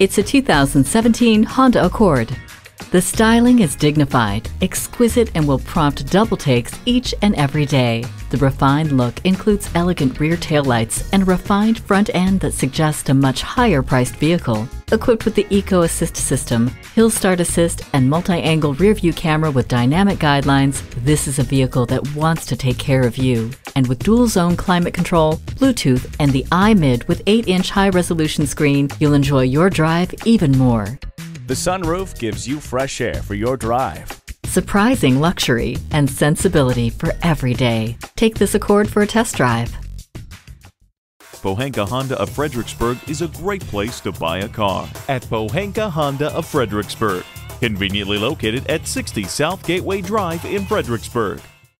It's a 2017 Honda Accord. The styling is dignified, exquisite, and will prompt double takes each and every day. The refined look includes elegant rear taillights and a refined front end that suggests a much higher priced vehicle. Equipped with the Eco Assist system, Hill Start Assist, and multi-angle rear view camera with dynamic guidelines, this is a vehicle that wants to take care of you. And with dual zone climate control, Bluetooth, and the iMid with 8-inch high-resolution screen, you'll enjoy your drive even more. The sunroof gives you fresh air for your drive. Surprising luxury and sensibility for every day. Take this Accord for a test drive. Pohanka Honda of Fredericksburg is a great place to buy a car. At Pohanka Honda of Fredericksburg, conveniently located at 60 South Gateway Drive in Fredericksburg.